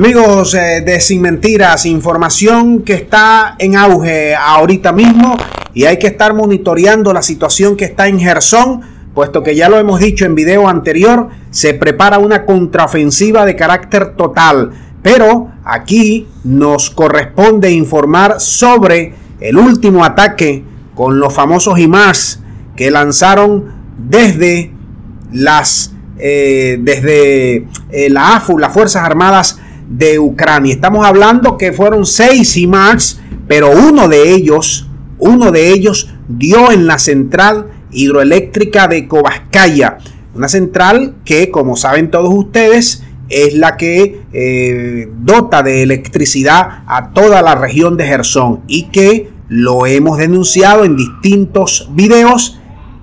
Amigos eh, de Sin Mentiras, información que está en auge ahorita mismo y hay que estar monitoreando la situación que está en Gerson, puesto que ya lo hemos dicho en video anterior, se prepara una contraofensiva de carácter total. Pero aquí nos corresponde informar sobre el último ataque con los famosos IMARS que lanzaron desde las eh, desde eh, la AFU, las Fuerzas Armadas de Ucrania. Estamos hablando que fueron seis IMARS, pero uno de ellos, uno de ellos dio en la central hidroeléctrica de Kobaskaya. Una central que, como saben todos ustedes, es la que eh, dota de electricidad a toda la región de Gerson y que lo hemos denunciado en distintos videos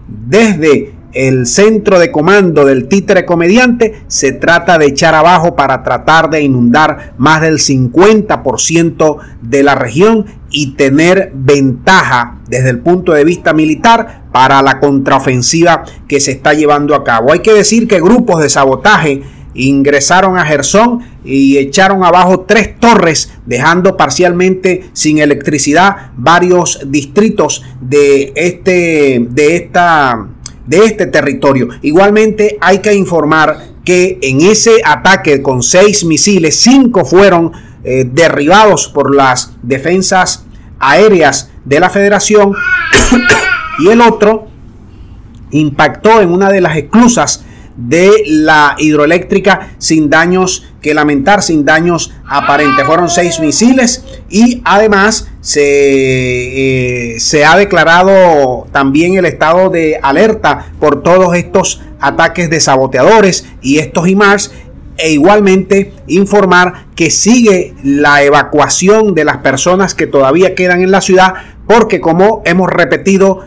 desde el centro de comando del títere comediante se trata de echar abajo para tratar de inundar más del 50% de la región y tener ventaja desde el punto de vista militar para la contraofensiva que se está llevando a cabo. Hay que decir que grupos de sabotaje ingresaron a Gerson y echaron abajo tres torres, dejando parcialmente sin electricidad varios distritos de este de esta de este territorio. Igualmente hay que informar que en ese ataque con seis misiles, cinco fueron eh, derribados por las defensas aéreas de la federación y el otro impactó en una de las esclusas de la hidroeléctrica sin daños que lamentar, sin daños aparentes. Fueron seis misiles y además se, eh, se ha declarado también el estado de alerta por todos estos ataques de saboteadores y estos IMARS e igualmente informar que sigue la evacuación de las personas que todavía quedan en la ciudad porque como hemos repetido,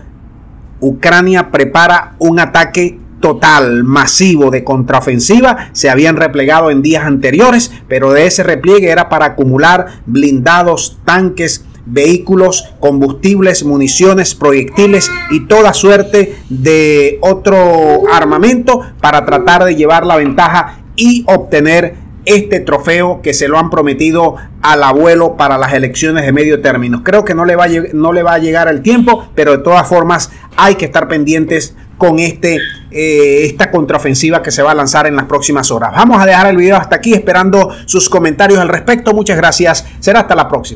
Ucrania prepara un ataque total, masivo de contraofensiva. Se habían replegado en días anteriores, pero de ese repliegue era para acumular blindados, tanques, vehículos, combustibles, municiones, proyectiles y toda suerte de otro armamento para tratar de llevar la ventaja y obtener este trofeo que se lo han prometido al abuelo para las elecciones de medio término. Creo que no le va a, no le va a llegar el tiempo, pero de todas formas hay que estar pendientes con este, eh, esta contraofensiva que se va a lanzar en las próximas horas. Vamos a dejar el video hasta aquí esperando sus comentarios al respecto. Muchas gracias. Será hasta la próxima.